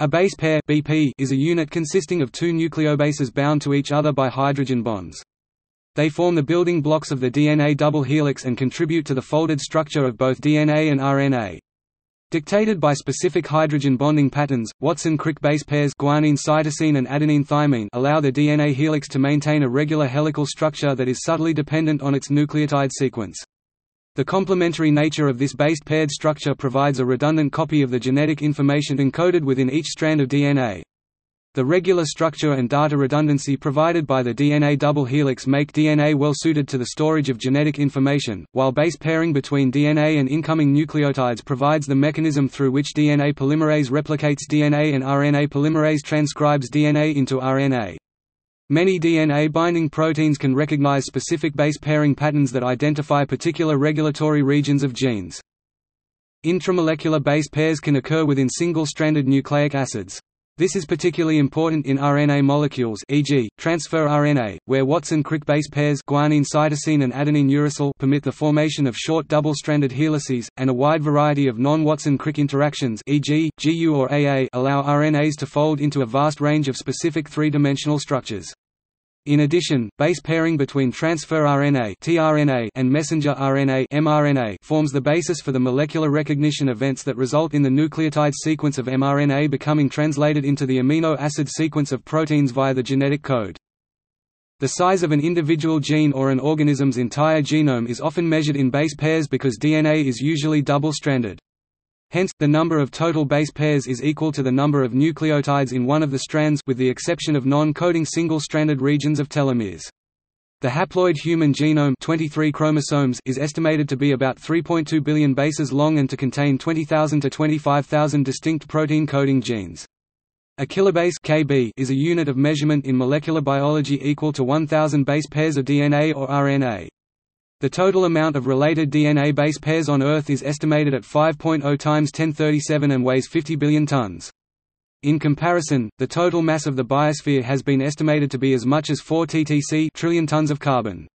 A base pair BP is a unit consisting of two nucleobases bound to each other by hydrogen bonds. They form the building blocks of the DNA double helix and contribute to the folded structure of both DNA and RNA. Dictated by specific hydrogen bonding patterns, Watson-Crick base pairs guanine cytosine and adenine thymine allow the DNA helix to maintain a regular helical structure that is subtly dependent on its nucleotide sequence. The complementary nature of this based paired structure provides a redundant copy of the genetic information encoded within each strand of DNA. The regular structure and data redundancy provided by the DNA double helix make DNA well suited to the storage of genetic information, while base pairing between DNA and incoming nucleotides provides the mechanism through which DNA polymerase replicates DNA and RNA polymerase transcribes DNA into RNA. Many DNA-binding proteins can recognize specific base pairing patterns that identify particular regulatory regions of genes. Intramolecular base pairs can occur within single-stranded nucleic acids. This is particularly important in RNA molecules e.g., transfer RNA, where Watson-Crick base pairs guanine cytosine and adenine uracil permit the formation of short double-stranded helices, and a wide variety of non-Watson-Crick interactions e.g., GU or AA allow RNAs to fold into a vast range of specific three-dimensional structures. In addition, base pairing between transfer RNA tRNA and messenger RNA mRNA forms the basis for the molecular recognition events that result in the nucleotide sequence of mRNA becoming translated into the amino acid sequence of proteins via the genetic code. The size of an individual gene or an organism's entire genome is often measured in base pairs because DNA is usually double-stranded. Hence, the number of total base pairs is equal to the number of nucleotides in one of the strands with the exception of non-coding single-stranded regions of telomeres. The haploid human genome 23 chromosomes is estimated to be about 3.2 billion bases long and to contain 20,000 to 25,000 distinct protein-coding genes. A kilobase KB is a unit of measurement in molecular biology equal to 1,000 base pairs of DNA or RNA. The total amount of related DNA base pairs on Earth is estimated at 5.0 times 1037 and weighs 50 billion tons. In comparison, the total mass of the biosphere has been estimated to be as much as 4 ttc trillion tons of carbon.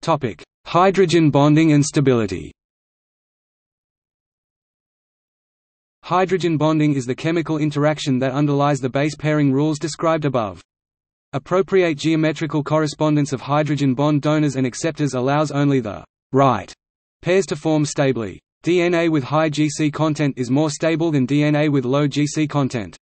Topic: Hydrogen bonding and stability. Hydrogen bonding is the chemical interaction that underlies the base pairing rules described above. Appropriate geometrical correspondence of hydrogen bond donors and acceptors allows only the right pairs to form stably. DNA with high GC content is more stable than DNA with low GC content.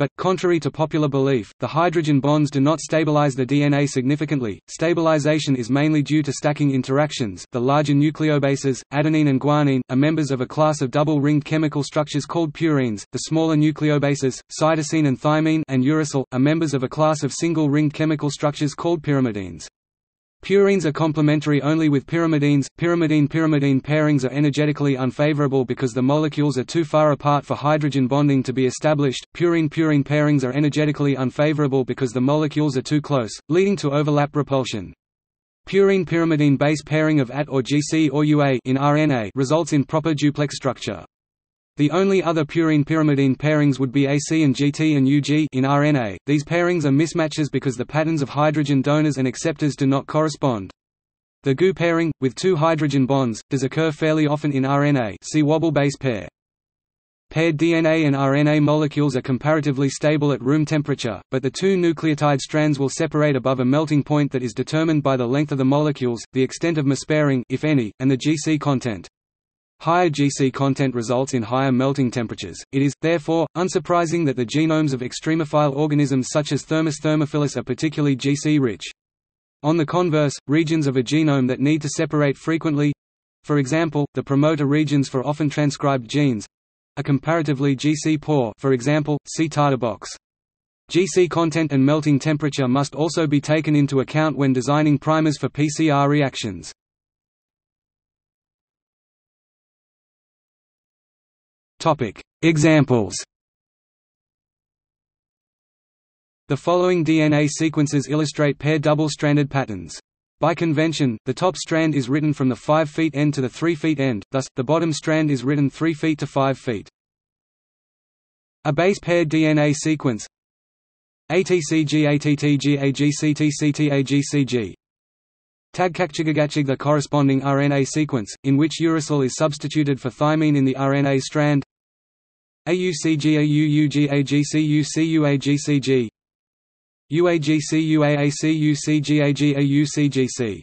But, contrary to popular belief, the hydrogen bonds do not stabilize the DNA significantly. Stabilization is mainly due to stacking interactions. The larger nucleobases, adenine and guanine, are members of a class of double-ringed chemical structures called purines. The smaller nucleobases, cytosine and thymine, and uracil, are members of a class of single-ringed chemical structures called pyrimidines. Purines are complementary only with pyrimidines. Pyrimidine-pyrimidine pairings are energetically unfavorable because the molecules are too far apart for hydrogen bonding to be established. Purine-purine pairings are energetically unfavorable because the molecules are too close, leading to overlap repulsion. Purine-pyrimidine base pairing of AT or GC or UA in RNA results in proper duplex structure. The only other purine-pyrimidine pairings would be AC and GT and UG in RNA. These pairings are mismatches because the patterns of hydrogen donors and acceptors do not correspond. The GU pairing, with two hydrogen bonds, does occur fairly often in RNA see Wobble base pair. Paired DNA and RNA molecules are comparatively stable at room temperature, but the two nucleotide strands will separate above a melting point that is determined by the length of the molecules, the extent of mispairing if any, and the GC content. Higher GC content results in higher melting temperatures. It is, therefore, unsurprising that the genomes of extremophile organisms such as Thermus thermophilus are particularly GC-rich. On the converse, regions of a genome that need to separate frequently—for example, the promoter regions for often transcribed genes—are comparatively GC poor for example, see Tata box. GC content and melting temperature must also be taken into account when designing primers for PCR reactions. Topic: Examples. The following DNA sequences illustrate paired double-stranded patterns. By convention, the top strand is written from the 5' feet end to the 3' feet end, thus, the bottom strand is written 3 feet to 5 feet. A base paired DNA sequence ATCG ATTG AGCT CT AGCG Tagkakchigagachig the corresponding RNA sequence, in which uracil is substituted for thymine in the RNA strand AUCGAUUGAGCUCUAGCG UAGCUAACUCGAGAUCGC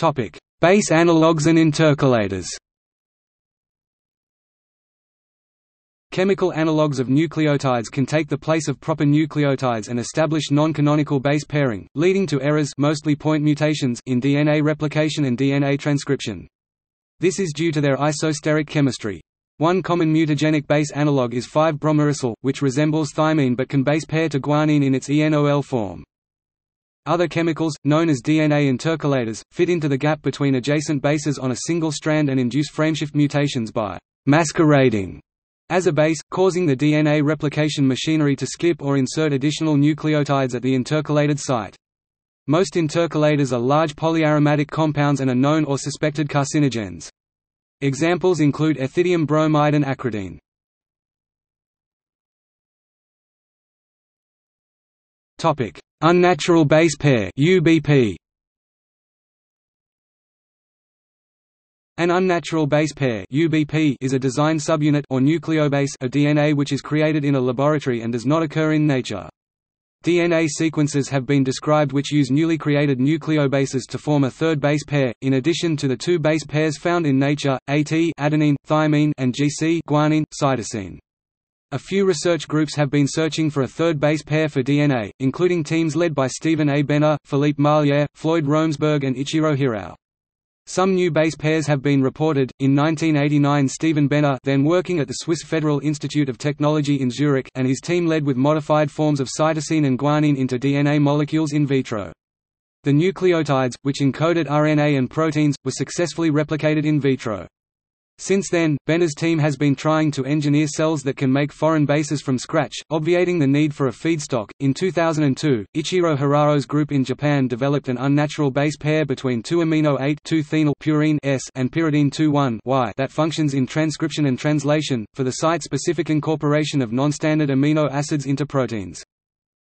Topic: Base analogues and intercalators. Chemical analogues of nucleotides can take the place of proper nucleotides and establish non-canonical base pairing, leading to errors mostly point mutations in DNA replication and DNA transcription. This is due to their isosteric chemistry. One common mutagenic base analogue is 5-bromouracil, which resembles thymine but can base pair to guanine in its ENOL form. Other chemicals, known as DNA intercalators, fit into the gap between adjacent bases on a single strand and induce frameshift mutations by masquerading as a base, causing the DNA replication machinery to skip or insert additional nucleotides at the intercalated site. Most intercalators are large polyaromatic compounds and are known or suspected carcinogens. Examples include ethidium bromide and acridine. Topic: Unnatural base pair UBP An unnatural base pair UBP is a design subunit or nucleobase of DNA which is created in a laboratory and does not occur in nature. DNA sequences have been described which use newly created nucleobases to form a third base pair, in addition to the two base pairs found in nature, AT adenine, thymine and GC guanine, cytosine. A few research groups have been searching for a third base pair for DNA, including teams led by Stephen A. Benner, Philippe Marlière, Floyd Romesberg and Ichiro Hirao. Some new base pairs have been reported. In 1989, Stephen Benner, then working at the Swiss Federal Institute of Technology in Zurich, and his team led with modified forms of cytosine and guanine into DNA molecules in vitro. The nucleotides, which encoded RNA and proteins, were successfully replicated in vitro. Since then, Benner's team has been trying to engineer cells that can make foreign bases from scratch, obviating the need for a feedstock. In 2002, Ichiro Hirao's group in Japan developed an unnatural base pair between 2-amino 8-2-thienyl purine S and pyridine 2-1-Y that functions in transcription and translation, for the site-specific incorporation of non-standard amino acids into proteins.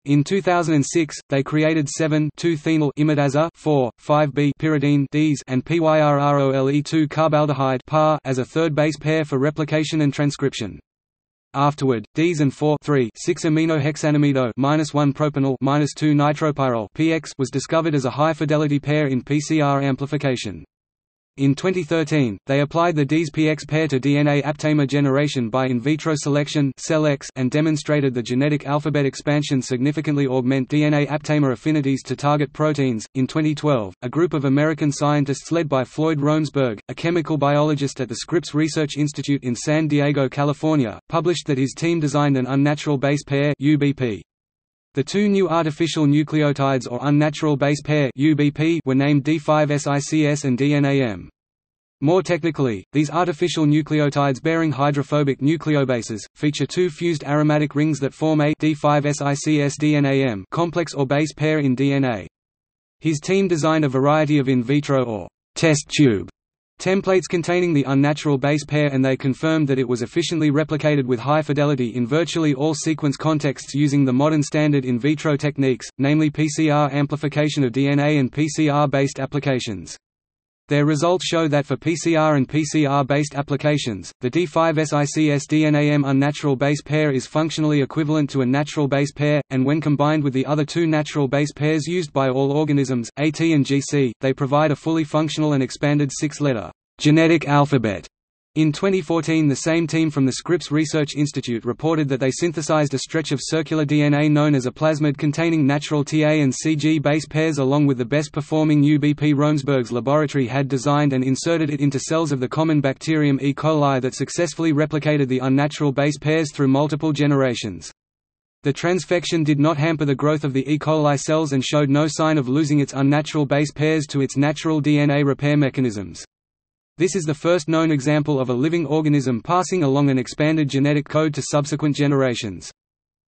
In 2006, they created 7,2-thienyl imidazole 4, 5b pyridine Ds and PYRROLE2 carbaldehyde PAR as a third base pair for replication and transcription. Afterward, Ds and 4 3 6-aminohexanamido minus 1 propanol minus 2 nitropyrrole PX was discovered as a high-fidelity pair in PCR amplification. In 2013, they applied the DSPX pair to DNA aptamer generation by in vitro selection and demonstrated the genetic alphabet expansion significantly augment DNA aptamer affinities to target proteins. In 2012, a group of American scientists led by Floyd Romesberg, a chemical biologist at the Scripps Research Institute in San Diego, California, published that his team designed an unnatural base pair UBP. The two new artificial nucleotides or unnatural base pair were named D5SICS and DNAM. More technically, these artificial nucleotides bearing hydrophobic nucleobases, feature two fused aromatic rings that form a D5SICS-DNAM complex or base pair in DNA. His team designed a variety of in vitro or test tube templates containing the unnatural base pair and they confirmed that it was efficiently replicated with high fidelity in virtually all sequence contexts using the modern standard in vitro techniques, namely PCR amplification of DNA and PCR-based applications. Their results show that for PCR and PCR-based applications, the D5SICS-DNAM unnatural base pair is functionally equivalent to a natural base pair, and when combined with the other two natural base pairs used by all organisms, AT and GC, they provide a fully functional and expanded six-letter genetic alphabet in 2014 the same team from the Scripps Research Institute reported that they synthesized a stretch of circular DNA known as a plasmid containing natural TA and CG base pairs along with the best performing UBP Romesberg's laboratory had designed and inserted it into cells of the common bacterium E. coli that successfully replicated the unnatural base pairs through multiple generations. The transfection did not hamper the growth of the E. coli cells and showed no sign of losing its unnatural base pairs to its natural DNA repair mechanisms. This is the first known example of a living organism passing along an expanded genetic code to subsequent generations.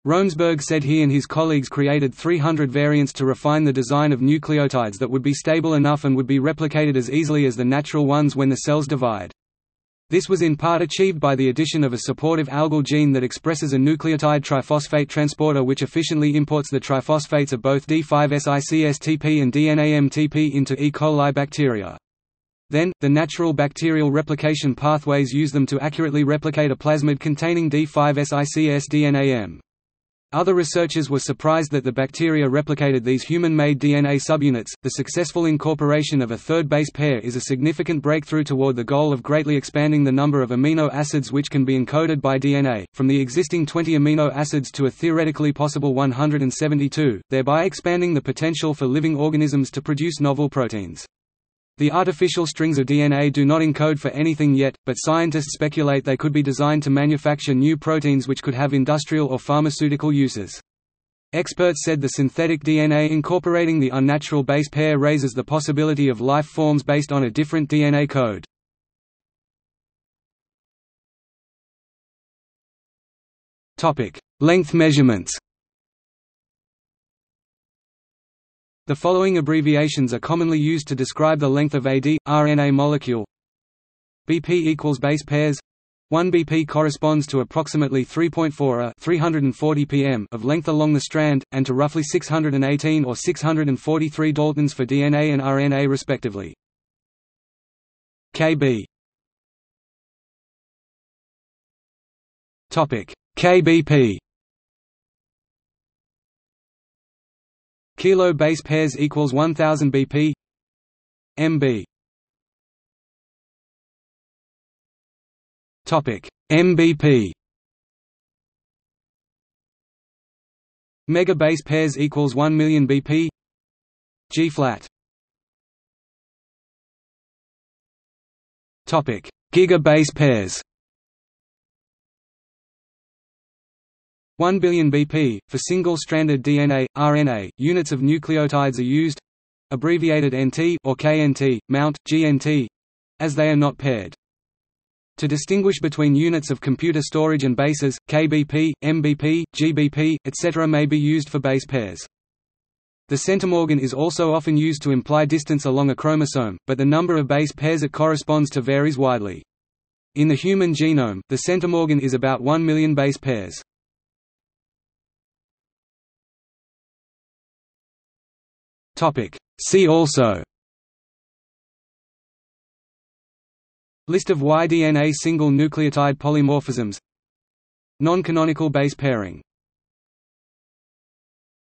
Romesberg said he and his colleagues created 300 variants to refine the design of nucleotides that would be stable enough and would be replicated as easily as the natural ones when the cells divide. This was in part achieved by the addition of a supportive algal gene that expresses a nucleotide triphosphate transporter which efficiently imports the triphosphates of both D5-SICSTP and DNAMTP into E. coli bacteria. Then, the natural bacterial replication pathways use them to accurately replicate a plasmid containing D5-SICS-DNAM. Other researchers were surprised that the bacteria replicated these human-made DNA subunits. The successful incorporation of a third base pair is a significant breakthrough toward the goal of greatly expanding the number of amino acids which can be encoded by DNA, from the existing 20 amino acids to a theoretically possible 172, thereby expanding the potential for living organisms to produce novel proteins. The artificial strings of DNA do not encode for anything yet, but scientists speculate they could be designed to manufacture new proteins which could have industrial or pharmaceutical uses. Experts said the synthetic DNA incorporating the unnatural base pair raises the possibility of life forms based on a different DNA code. Length measurements The following abbreviations are commonly used to describe the length of a d-RNA molecule. BP equals base pairs 1 BP corresponds to approximately 3.4 a uh, 340 pm of length along the strand, and to roughly 618 or 643 daltons for DNA and RNA respectively. KB KBP Kilo base pairs equals 1000 BP MB Topic MBP Mega base pairs equals 1 million BP G flat. Topic Giga base pairs 1 billion BP. For single stranded DNA, RNA, units of nucleotides are used abbreviated NT or KNT, mount, GNT as they are not paired. To distinguish between units of computer storage and bases, KBP, MBP, GBP, etc. may be used for base pairs. The centimorgan is also often used to imply distance along a chromosome, but the number of base pairs it corresponds to varies widely. In the human genome, the centimorgan is about 1 million base pairs. See also. List of Y-DNA single nucleotide polymorphisms. Non-canonical base pairing